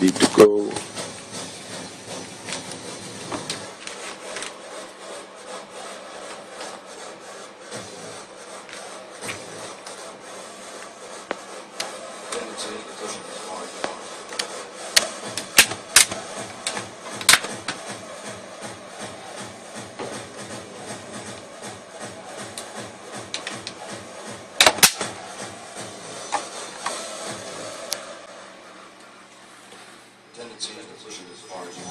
ready to go. Thank you. tendency in the as far as